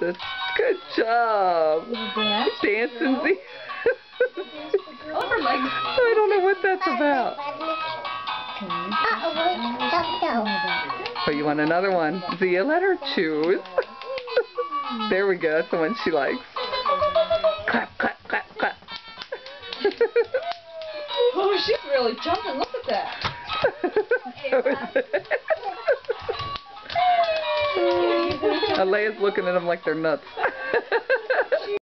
Good job. Dance? Dancing, my I don't know what that's about. Oh, you want another one? Xia, let her choose. there we go. That's the one she likes. Clap, clap, clap, clap. Oh, she's really jumping. Look at that. Alea's looking at them like they're nuts.